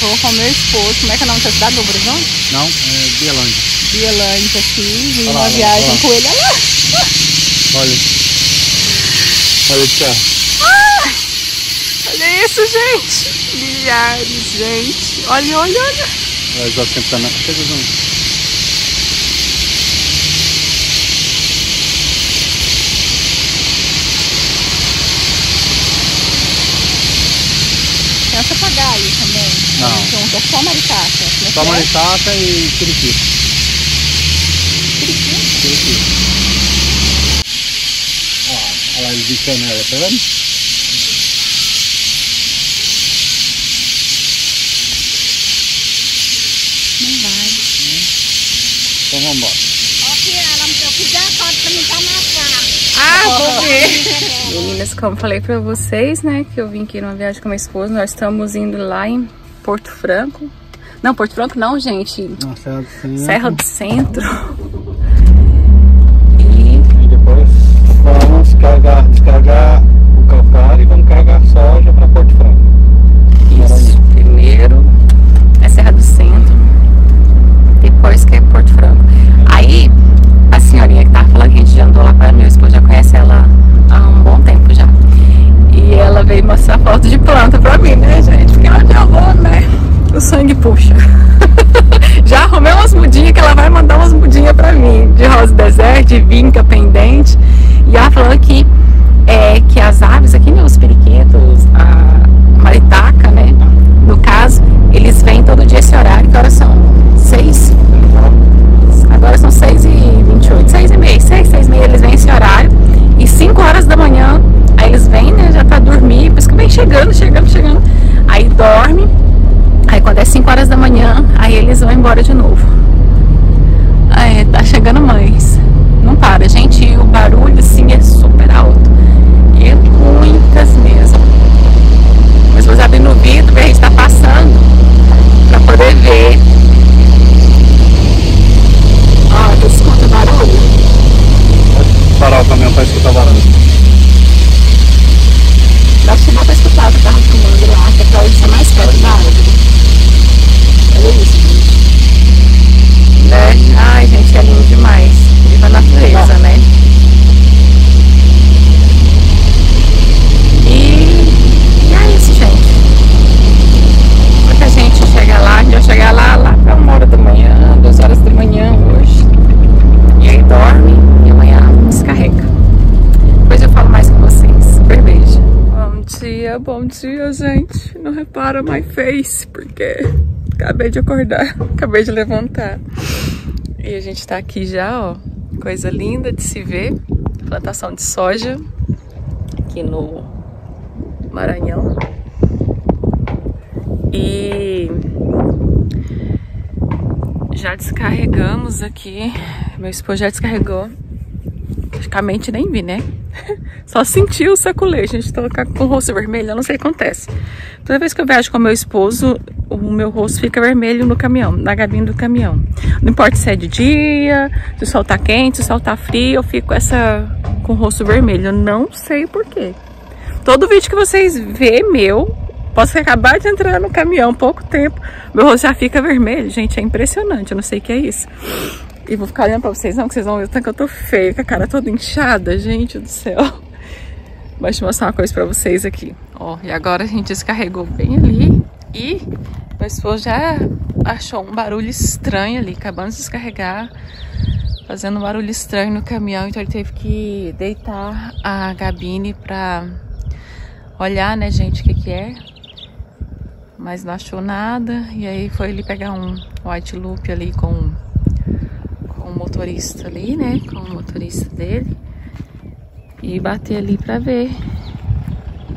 Tô com meu esposo. Como é que é o nome da cidade? Novo Horizonte? Não, é Bielândia. Bielândia aqui. Vim lá, uma olha viagem lá. com ele. Olha lá. Olha. Olha carro. Olha isso, gente. Milhares, gente. Olha, olha, olha. Cantando. Chega junto. Tem essa papagaio também. É só maritaca. Como é Só é? maritaca e. Periquito. Ó, olha lá ele bichando ela, tá vendo? Não vai. Então vamos embora. Ah, vou ver. Meninas, como falei pra vocês, né, que eu vim aqui numa viagem com meu esposo, nós estamos indo lá em Porto Franco. Não, Porto Franco não, gente. Na Serra do Centro. Serra do Centro. E E depois vamos carregar, descarregar o calcário e vamos carregar a soja para Porto Franco. isso, primeiro é Serra do Centro, depois que é Porto Franco. Aí, a senhorinha que tava falando que a gente já andou lá ela, meu esposo já conhece ela há um bom tempo ela veio mostrar foto de planta pra mim, né, gente? Porque onde eu vou, né? O sangue puxa. já arrumei umas mudinhas que ela vai mandar umas mudinhas pra mim, de rosa deserto, de vinca pendente. E ela falou que, é, que as aves aqui, né, os periquitos, a maritaca, né? No caso, eles vêm todo dia esse horário, que horas são? Seis? Agora são 6 e 28, 6 e meia, 6, 6 e meia, eles vêm esse horário. E 5 horas da manhã, aí eles vêm, né, já pra dormir, por isso que vem chegando, chegando, chegando. Aí dorme, aí quando é 5 horas da manhã, aí eles vão embora de novo. Aí tá chegando mães. Não para, gente, e o barulho assim é super alto. E é muitas mesmo. Mas vou abrir no vidro, ver a gente tá passando, pra poder ver. Ó, tu escuta o barulho? Pode parar o caminhão para escutar o barulho. Dá pra pra escutar o carro fumando lá, que é pra ele ser mais perto da árvore. Olha isso, gente. Né? Ai, gente, é lindo demais. Viva a natureza, né? E, e é isso, gente. Porque a gente chega lá, a gente vai chegar lá, lá pra uma hora da manhã, duas horas da manhã hoje. E aí dorme e amanhã descarrega. Depois eu falo mais com vocês. Super beijo. Bom dia, bom dia, gente. Não repara my face, porque acabei de acordar, acabei de levantar. E a gente tá aqui já, ó. Coisa linda de se ver. Plantação de soja aqui no Maranhão. E já descarregamos aqui. Meu esposo já descarregou. Praticamente nem vi, né? Só senti o saculejo. Gente tá com o rosto vermelho, eu não sei o que acontece. Toda vez que eu viajo com meu esposo, o meu rosto fica vermelho no caminhão, na gabine do caminhão. Não importa se é de dia, se o sol tá quente, se o sol tá frio, eu fico essa com o rosto vermelho. Eu não sei porquê. Todo vídeo que vocês vê meu, posso acabar de entrar no caminhão pouco tempo, meu rosto já fica vermelho. Gente, é impressionante, eu não sei o que é isso. E vou ficar olhando pra vocês, não, que vocês vão ver o tanto que eu tô feia, com a cara toda inchada, gente do céu. Vou te mostrar uma coisa pra vocês aqui. Ó, e agora a gente descarregou bem ali e meu esposo já achou um barulho estranho ali, acabando de descarregar, fazendo um barulho estranho no caminhão, então ele teve que deitar a gabine pra olhar, né, gente, o que que é. Mas não achou nada, e aí foi ele pegar um white loop ali com com o motorista ali, né? Com o motorista dele. E bater ali pra ver.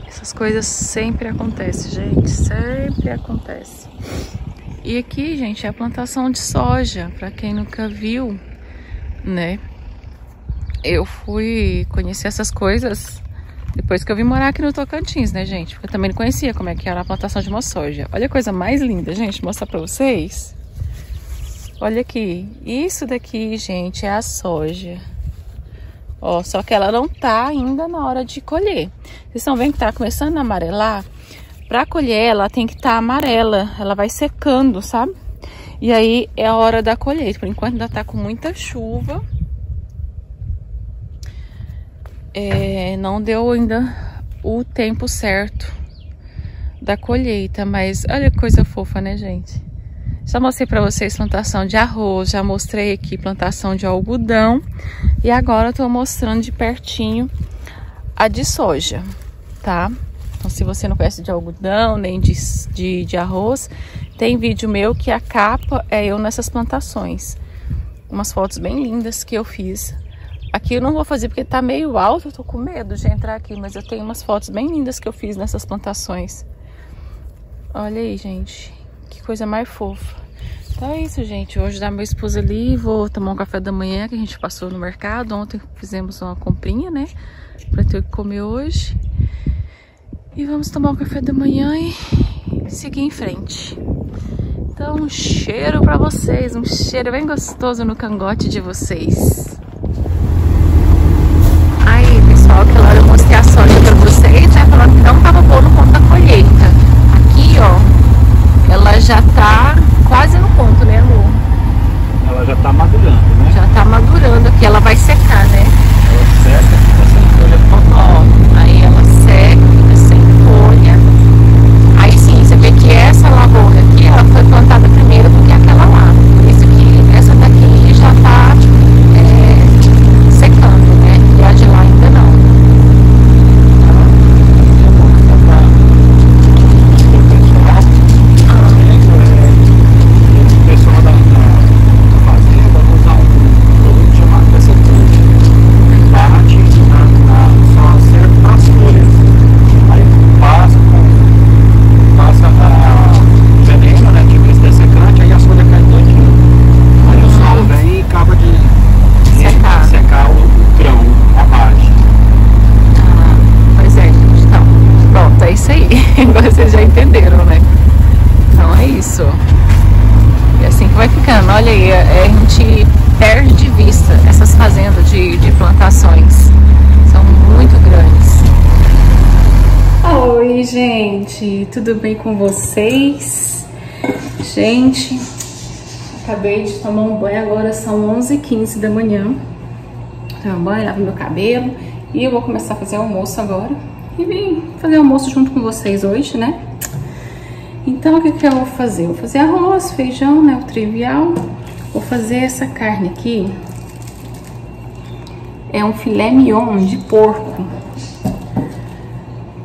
Essas coisas sempre acontecem, gente. Sempre acontece. E aqui, gente, é a plantação de soja. Pra quem nunca viu, né? Eu fui conhecer essas coisas depois que eu vim morar aqui no Tocantins, né, gente? Porque eu também não conhecia como é que era a plantação de uma soja. Olha a coisa mais linda, gente. Mostrar pra vocês. Olha aqui, isso daqui, gente, é a soja. Ó, só que ela não tá ainda na hora de colher. Vocês estão vendo que tá começando a amarelar? Pra colher, ela tem que estar tá amarela, ela vai secando, sabe? E aí é a hora da colheita. Por enquanto ainda tá com muita chuva. É, não deu ainda o tempo certo da colheita, mas olha que coisa fofa, né, gente? Já mostrei para vocês plantação de arroz, já mostrei aqui plantação de algodão e agora eu tô mostrando de pertinho a de soja, tá? Então, se você não conhece de algodão nem de, de, de arroz, tem vídeo meu que a capa é eu nessas plantações. Umas fotos bem lindas que eu fiz. Aqui eu não vou fazer porque tá meio alto, eu tô com medo de entrar aqui, mas eu tenho umas fotos bem lindas que eu fiz nessas plantações. Olha aí, gente. Que coisa mais fofa. Então é isso, gente. Hoje dá meu esposo ali, vou tomar um café da manhã que a gente passou no mercado. Ontem fizemos uma comprinha, né? Pra ter o que comer hoje. E vamos tomar um café da manhã e seguir em frente. Então, um cheiro pra vocês. Um cheiro bem gostoso no cangote de vocês. Aí, pessoal, aquela hora eu mostrei a soja pra vocês, né? Falando que não tava bom no ponto da colheita ó, ela já tá quase no ponto, né, amor? Ela já tá madurando, né? Já tá madurando aqui, ela vai secar, né? Ela seca, fica sem folha. Ó, aí ela seca, tudo bem com vocês? Gente, acabei de tomar um banho, agora são 11h15 da manhã. Tomei um banho, lavo meu cabelo e eu vou começar a fazer almoço agora. E vim fazer almoço junto com vocês hoje, né? Então, o que, que eu vou fazer? vou fazer arroz, feijão, né? O trivial. Vou fazer essa carne aqui. É um filé mignon de porco.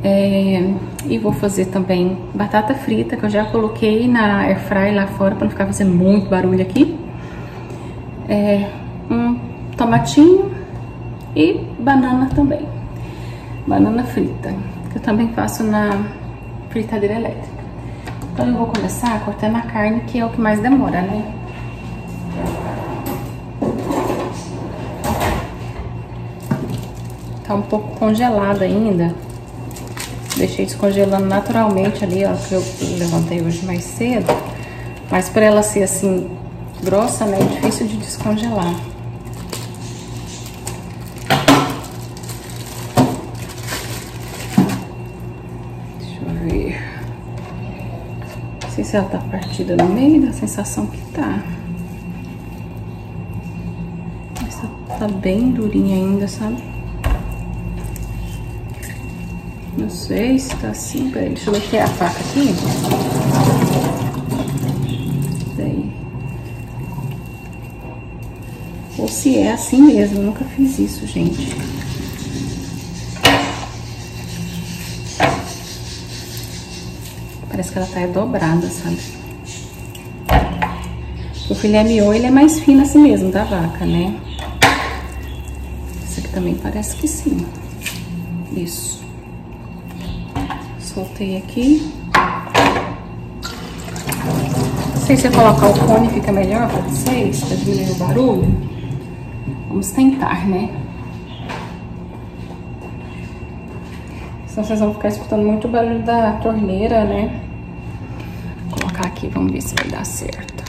É, e vou fazer também batata frita, que eu já coloquei na airfry lá fora, para não ficar fazendo muito barulho aqui. É, um tomatinho e banana também. Banana frita, que eu também faço na fritadeira elétrica. Então eu vou começar cortando a carne, que é o que mais demora, né? Tá um pouco congelada ainda. Deixei descongelando naturalmente ali, ó, que eu levantei hoje mais cedo. Mas para ela ser assim, grossa, né, é difícil de descongelar. se ela tá partida no meio, da sensação que tá. Essa tá bem durinha ainda, sabe? Não sei se tá assim, peraí, deixa eu meter a faca aqui. Daí. Ou se é assim mesmo, eu nunca fiz isso, gente. Parece que ela tá dobrada, sabe? O filé mignon, ele é mais fino assim mesmo, da vaca, né? Esse aqui também parece que sim. Isso. Soltei aqui. Não sei se eu colocar o cone fica melhor pra vocês, pra diminuir o barulho. Vamos tentar, né? Senão vocês vão ficar escutando muito barulho da torneira, né? colocar aqui, vamos ver se vai dar certo.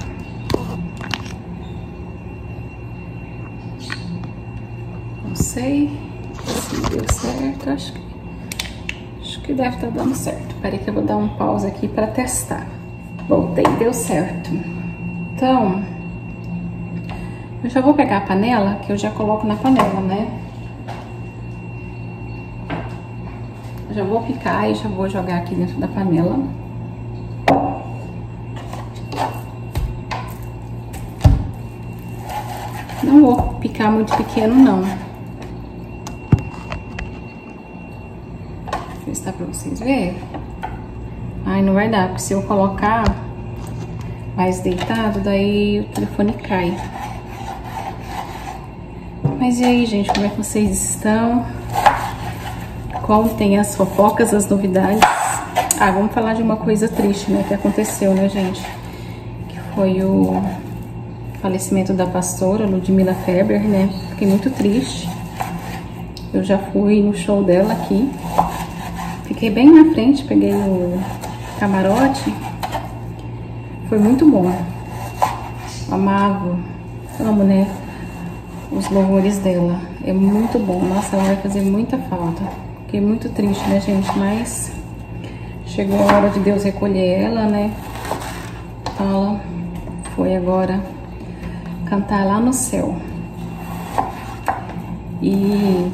Não sei se deu certo, acho que, que deve estar tá dando certo. Peraí que eu vou dar um pause aqui para testar. Voltei, deu certo. Então, eu já vou pegar a panela, que eu já coloco na panela, né? Já vou picar e já vou jogar aqui dentro da panela. Não vou picar muito pequeno, não. Dá pra vocês verem. Ai, não vai dar, porque se eu colocar mais deitado, daí o telefone cai. Mas e aí, gente, como é que vocês estão? Contem as fofocas, as novidades. Ah, vamos falar de uma coisa triste, né, que aconteceu, né, gente? Que foi o falecimento da pastora Ludmila Feber, né? Fiquei muito triste. Eu já fui no show dela aqui. Fiquei bem na frente, peguei o camarote. Foi muito bom. Amava, amo, né? Os louvores dela. É muito bom. Nossa, ela vai fazer muita falta. Fiquei muito triste, né, gente? Mas chegou a hora de Deus recolher ela, né? Então ela foi agora cantar lá no céu. E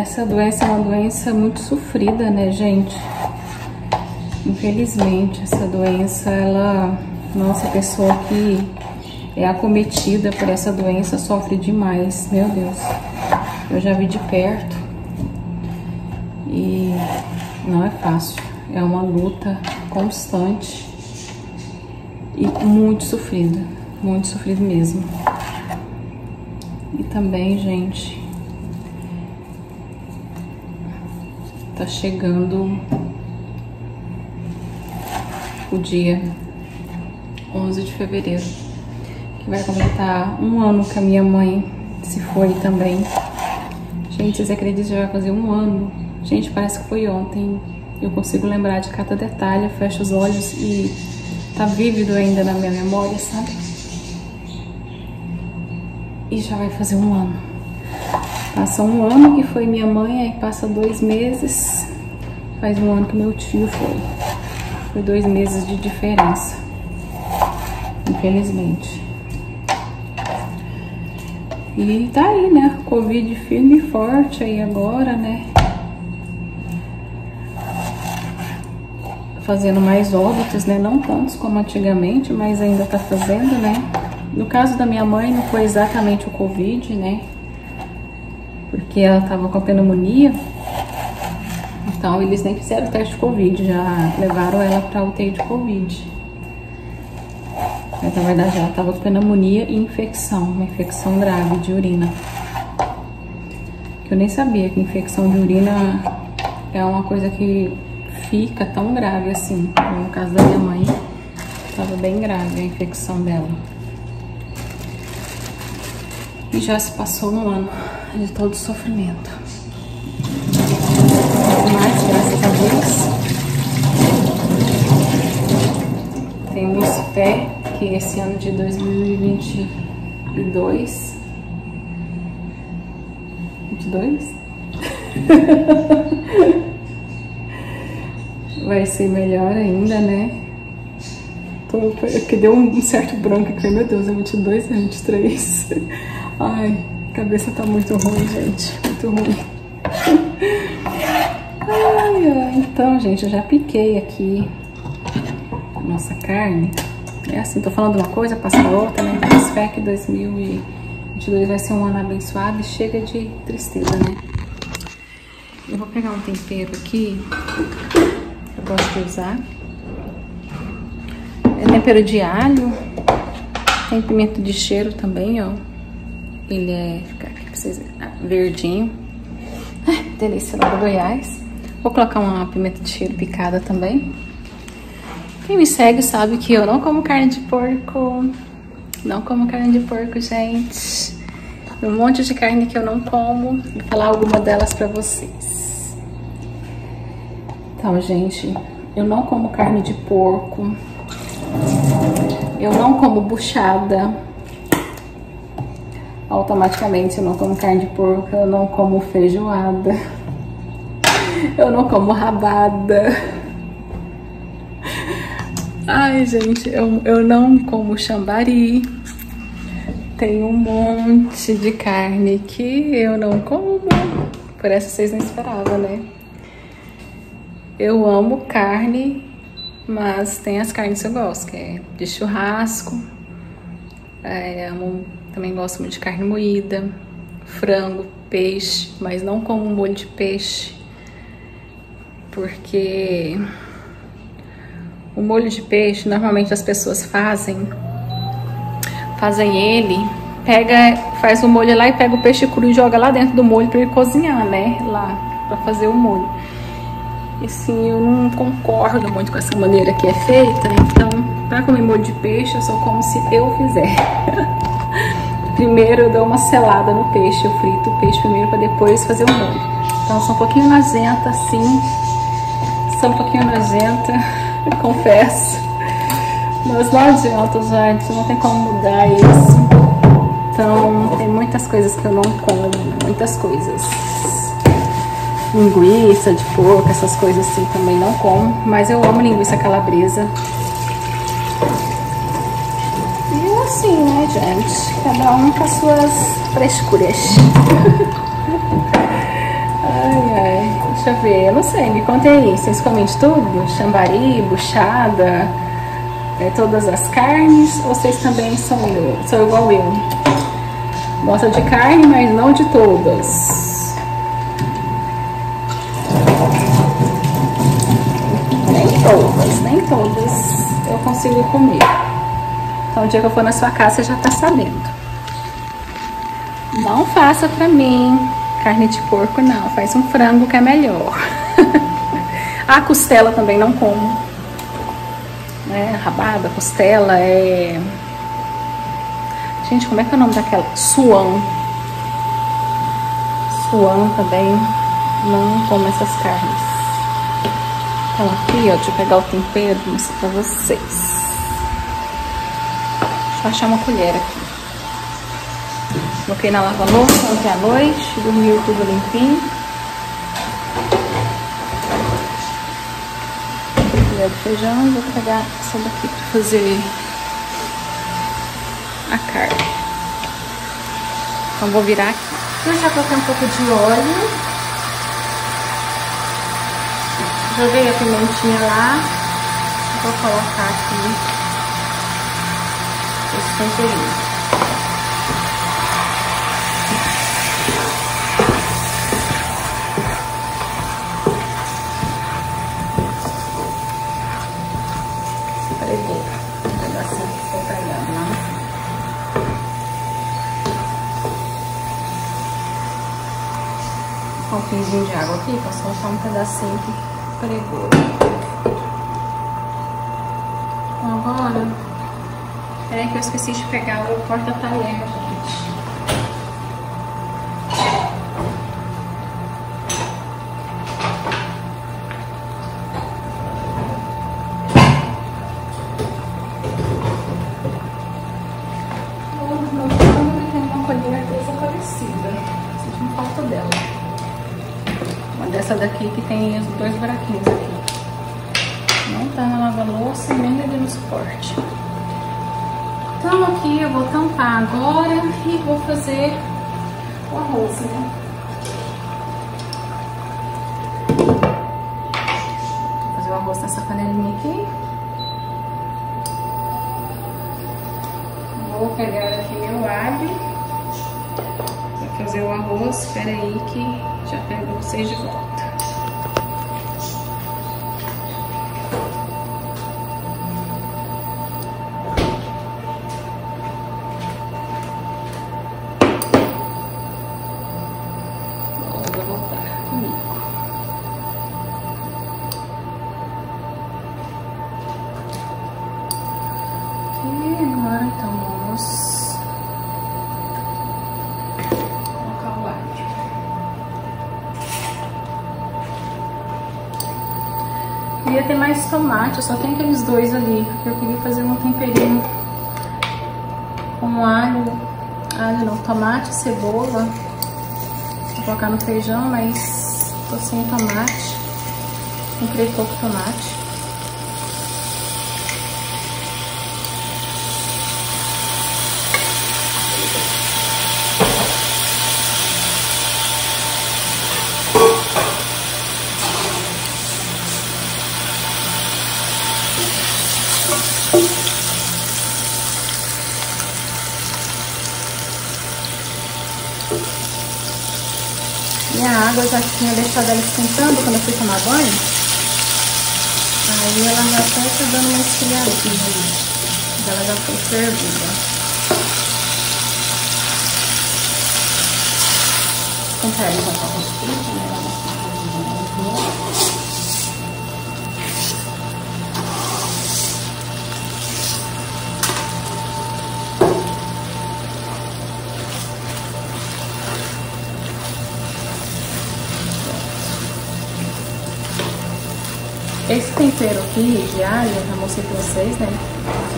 essa doença é uma doença muito sofrida, né, gente? Infelizmente, essa doença, ela, nossa, a pessoa que é acometida por essa doença sofre demais, meu Deus. Eu já vi de perto e não é fácil. É uma luta constante e muito sofrida, muito sofrido mesmo. E também, gente, tá chegando o dia 11 de fevereiro, que vai completar um ano que a minha mãe se foi também. Gente, vocês acreditam que já vai fazer um ano? Gente, parece que foi ontem. Eu consigo lembrar de cada detalhe, eu fecho os olhos e tá vívido ainda na minha memória, sabe? E já vai fazer um ano. Passa um ano que foi minha mãe, aí passa dois meses, faz um ano que meu tio foi. Foi dois meses de diferença, infelizmente. E tá aí, né? Covid firme e forte aí agora, né? fazendo mais óbitos, né? Não tantos como antigamente, mas ainda tá fazendo, né? No caso da minha mãe, não foi exatamente o Covid, né? Porque ela tava com pneumonia. Então, eles nem fizeram o teste de Covid, já levaram ela pra UTI de Covid. Mas, na verdade, ela tava com pneumonia e infecção, uma infecção grave de urina. Que eu nem sabia que infecção de urina é uma coisa que fica tão grave assim. No caso da minha mãe, estava bem grave a infecção dela. E já se passou um ano de todo sofrimento. Mas, graças a Deus, temos fé que esse ano de 2022 22? vai ser melhor ainda, né? Tô, que deu um certo branco aqui, meu Deus, é 22, é 23. Ai, a cabeça tá muito ruim, gente, muito ruim. Ai, então, gente, eu já piquei aqui a nossa carne. É assim, tô falando uma coisa, passa outra, né? Mas fé que 2022 vai ser um ano abençoado e chega de tristeza, né? Eu vou pegar um tempero aqui eu gosto de usar. É tempero de alho. Tem pimenta de cheiro também, ó. Ele é, aqui pra vocês ah, verdinho. Ai, delícia lá do Goiás. Vou colocar uma pimenta de cheiro picada também. Quem me segue sabe que eu não como carne de porco. Não como carne de porco, gente. Um monte de carne que eu não como. Vou falar alguma delas pra vocês. Então, gente, eu não como carne de porco. Eu não como buchada. Automaticamente, eu não como carne de porco, eu não como feijoada. Eu não como rabada. Ai, gente, eu, eu não como chambari. Tem um monte de carne que eu não como. Por essa vocês não esperavam, né? Eu amo carne, mas tem as carnes que eu gosto, que é de churrasco. É, amo, também gosto muito de carne moída, frango, peixe, mas não como molho de peixe, porque o molho de peixe normalmente as pessoas fazem, fazem ele, pega, faz o molho lá e pega o peixe cru e joga lá dentro do molho para ele cozinhar, né? Lá para fazer o molho. E sim, eu não concordo muito com essa maneira que é feita, então para comer molho de peixe eu só como se eu fizer. primeiro eu dou uma selada no peixe, eu frito o peixe primeiro para depois fazer o molho. Então sou um pouquinho nojenta assim, sou um pouquinho nojenta, confesso. Mas não adianta, gente, não tem como mudar isso. Então tem muitas coisas que eu não como, muitas coisas. Linguiça de porco, essas coisas assim também não como. Mas eu amo linguiça calabresa assim, né, gente? Cada um com as suas frescuras. ai, ai. Deixa eu ver. Eu não sei, me contem aí. Vocês comem de tudo? Chambari, buchada, é, todas as carnes? Ou vocês também são, são igual eu? Gosta de carne, mas não de todas. Nem todas, nem todas eu consigo comer. Então, o dia que eu for na sua casa, você já tá sabendo. Não faça pra mim carne de porco, não. Faz um frango que é melhor. a costela também não como. Né? Rabada, costela, é... Gente, como é que é o nome daquela? Suan. Suan também não como essas carnes. Então aqui, ó, deixa eu pegar o tempero e mostrar pra vocês. Deixa eu achar uma colher aqui. Coloquei na lava-louça ontem à noite, dormiu tudo limpinho. Colher de feijão, vou pegar essa daqui para fazer a carne. Então vou virar aqui. Eu já coloquei um pouco de óleo. Joguei a pimentinha lá. Vou colocar aqui Pregou um pinguinho de água aqui, pra soltar um pedacinho que pregou. Agora Peraí que eu esqueci de pegar o porta-talher, Vou fazer o arroz nessa panelinha aqui. Vou pegar aqui meu alho para fazer o arroz. Espera aí que já pego vocês de volta. Mais tomate, só tem aqueles dois ali. Eu queria fazer um temperinho com alho, alho não, tomate, cebola. Vou colocar no feijão, mas Tô sem tomate. Comprei pouco tomate. Água já tinha deixado ela esquentando quando eu fui tomar banho. Aí ela já tá dando uma esfriadinha. Ela já foi fervida. Comprar então com arroz Esse tempero aqui de alho, já mostrei pra vocês, né?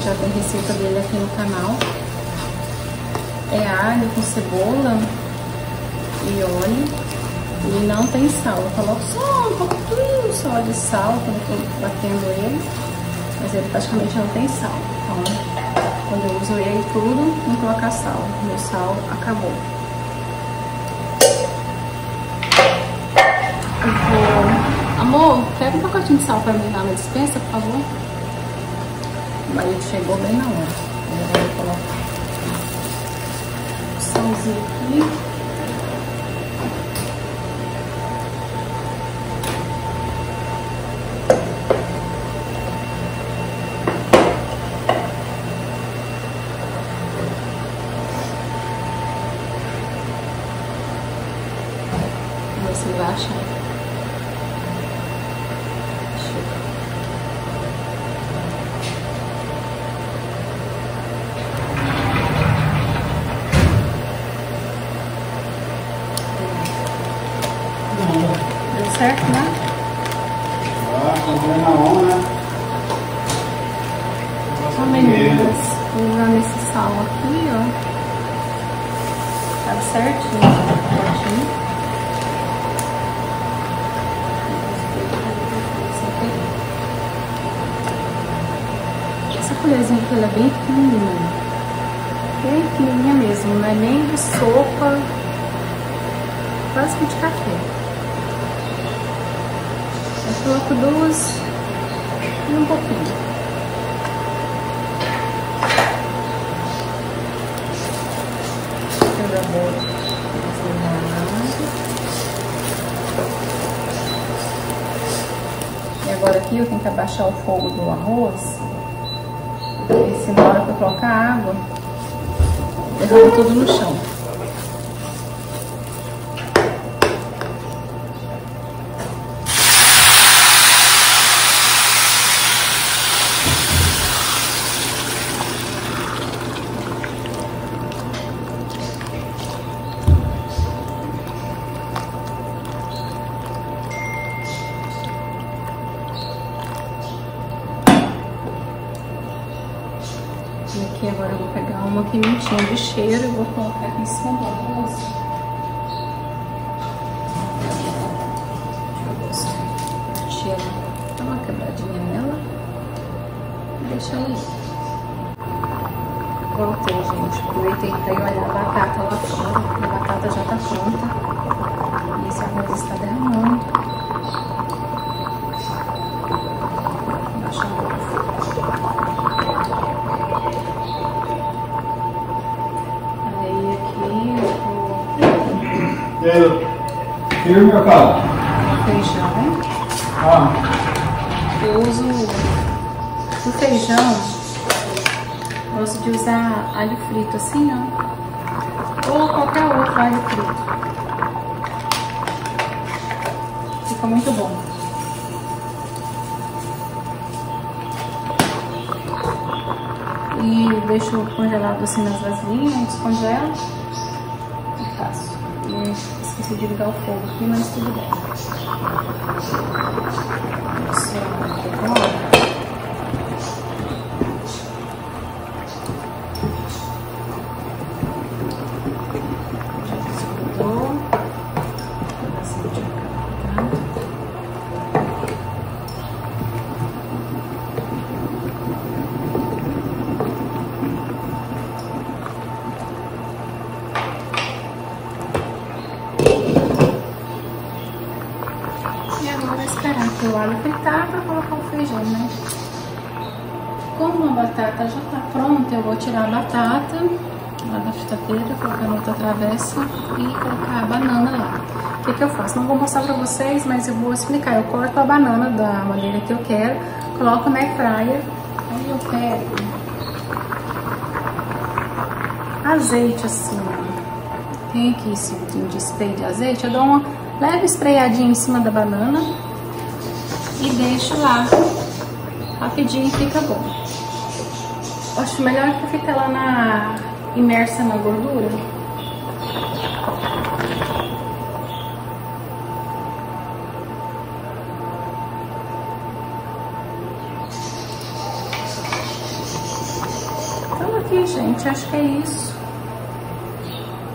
Já tem receita dele aqui no canal. É alho com cebola e óleo. E não tem sal. Eu coloco só um pouquinho só de sal quando tô batendo ele. Mas ele praticamente não tem sal. Então, quando eu uso ele tudo, não colocar sal. Meu sal acabou. Amor, pega um pacotinho de sal pra mim lá na dispensa, por favor. O marido chegou bem na hora. Eu vou colocar o salzinho aqui. Abaixar o fogo do arroz. Se na hora que eu colocar água, derrama tudo no chão. Cheiro e vou colocar tira o mercado. feijão. Ah, Eu uso o feijão, gosto de usar alho frito assim, ó. Ou qualquer outro alho frito. Fica muito bom. E deixo congelado assim nas vasilhinhas, descongelo ligar o fogo aqui, mas tudo bem. Alho fritar para colocar o feijão, né? Como a batata já tá pronta, eu vou tirar a batata lá da fritadeira, colocar na outra travessa e colocar a banana lá. O que, que eu faço? Não vou mostrar pra vocês, mas eu vou explicar. Eu corto a banana da maneira que eu quero, coloco na fryer, aí eu pego azeite assim, tem aqui esse de spray de azeite, eu dou uma leve espraiadinha em cima da banana e deixo lá rapidinho e fica bom. Acho melhor que fica lá na imersa na gordura. Então aqui, gente, acho que é isso.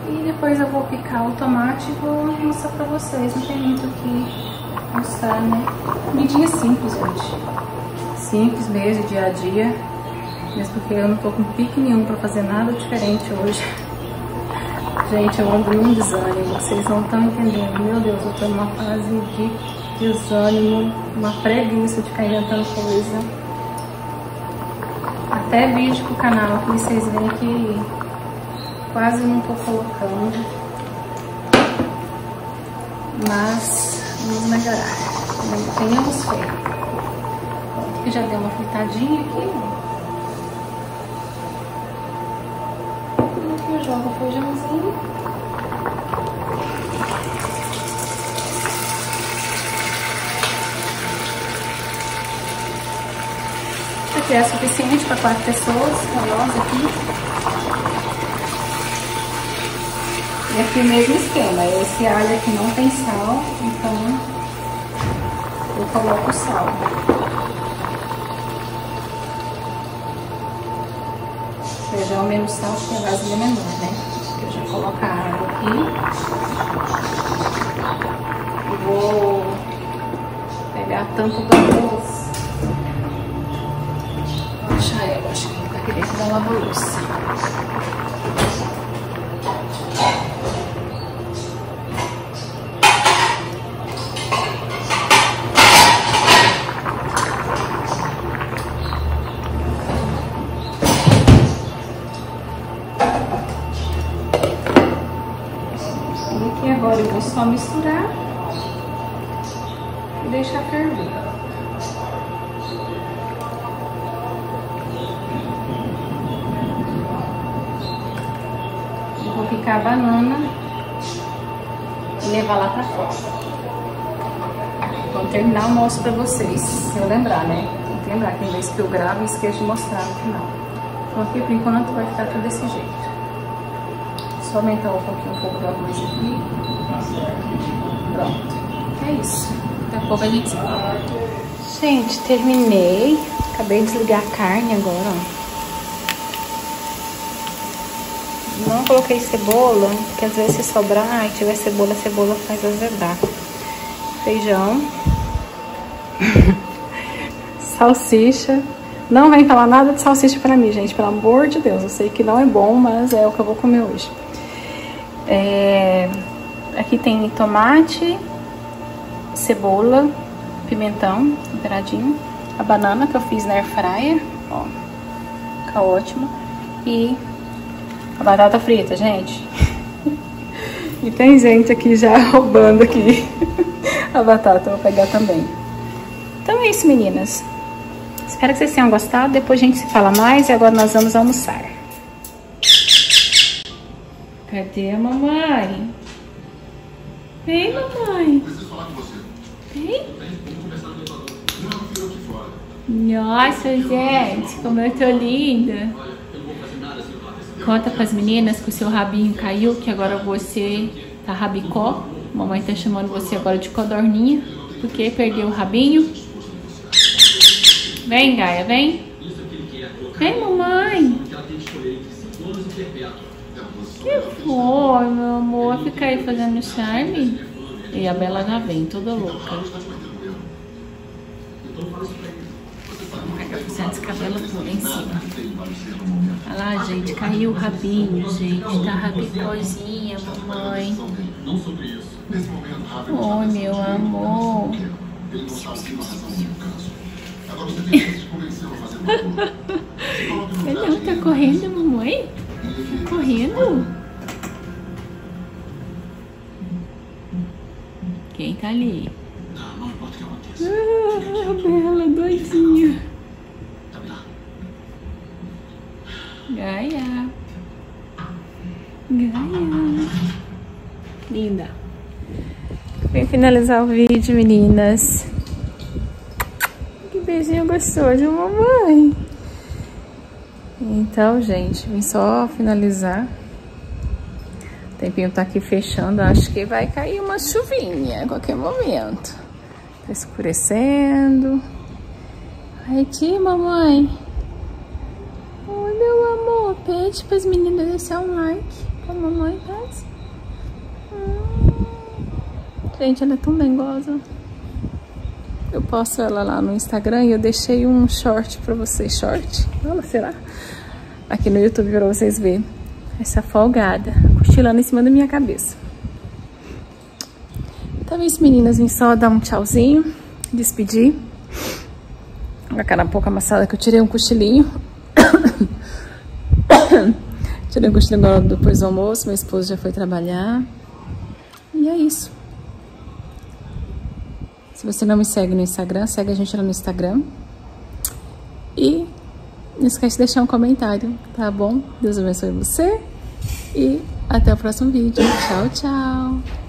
E depois eu vou picar o tomate e vou mostrar pra vocês. Não tem muito o que mostrar, né? Comidinha simples, gente. Simples mesmo, dia a dia. Mesmo porque eu não tô com pique nenhum pra fazer nada diferente hoje. Gente, eu ando num desânimo, vocês não estão entendendo. Meu Deus, eu tô numa fase de desânimo, uma preguiça de ficar inventando coisa. Até vídeo pro canal que vocês veem que quase não tô colocando. Mas vamos melhorar. Tenhamos fé. Aqui já deu uma fritadinha aqui, ó. jogo o feijãozinho. Aqui é suficiente para quatro pessoas, para nós aqui. E aqui o mesmo esquema, esse alho aqui não tem sal, então eu coloco sal. feijão menos sal, porque a vasilha é menor, né? Eu já coloco a água aqui. E vou pegar a tampa do arroz. Vou achar ela, acho que ela tá querendo dar uma louça. Só misturar e deixar ferver. Eu vou picar a banana e levar lá pra fora. Quando terminar eu mostro pra vocês, se eu lembrar, né? Tem que lembrar, tem vez que eu gravo e esqueço de mostrar no final. Então aqui por enquanto vai ficar tudo desse jeito. Só aumentar um pouquinho um pouco do arroz aqui. Pronto. É isso. Daqui a pouco a gente se Gente, terminei. Acabei de desligar a carne agora, ó. Não coloquei cebola, porque às vezes se sobrar e tiver cebola, a cebola faz azedar. Feijão. Salsicha. Não vem falar nada de salsicha pra mim, gente. Pelo amor de Deus. Eu sei que não é bom, mas é o que eu vou comer hoje. É, aqui tem tomate, cebola, pimentão temperadinho, a banana que eu fiz na air fryer, ó, fica ótimo, e a batata frita, gente. e tem gente aqui já roubando aqui a batata, vou pegar também. Então é isso, meninas. Espero que vocês tenham gostado, depois a gente se fala mais e agora nós vamos almoçar. Cadê a mamãe? Vem, mamãe. Vem. Nossa, gente, como eu tô linda. Conta pras meninas que o seu rabinho caiu, que agora você tá rabicó. Mamãe tá chamando você agora de codorninha, porque perdeu o rabinho. Vem, Gaia, vem. Vem, mamãe. Que foi, meu amor? Fica aí fazendo charme. E a Bela já vem, toda louca. Vai fazendo esse cabelo tudo em cima. Olha lá, gente, caiu o rabinho, gente. Tá rabicózinha, mamãe. Oi, meu amor. Ele não tá correndo, mamãe? Tá correndo? Quem tá ali? Não, não importa o que aconteça. Ah, Bela, doidinha. Tá bem. Gaia. Gaia. Linda. Vem finalizar o vídeo, meninas. Que beijinho gostoso, mamãe. Então, gente, vim só finalizar. O tempinho tá aqui fechando. Acho que vai cair uma chuvinha a qualquer momento. Tá escurecendo. Ai, tia, mamãe. Oi, meu amor. Pede para as meninas deixar um like. A mamãe pede. Hum. Gente, ela é tão dengosa. Eu posto ela lá no Instagram e eu deixei um short pra vocês. Short? Olha, será? Aqui no YouTube pra vocês verem. Essa folgada. Cochilando em cima da minha cabeça. Então é isso, meninas. Vim só dar um tchauzinho. Despedir. A cara um pouco amassada que eu tirei um cochilinho. tirei um cochilinho agora depois do almoço. Meu esposo já foi trabalhar. E é isso. Se você não me segue no Instagram, segue a gente lá no Instagram. E não esquece de deixar um comentário, tá bom? Deus abençoe você. E até o próximo vídeo. Tchau, tchau.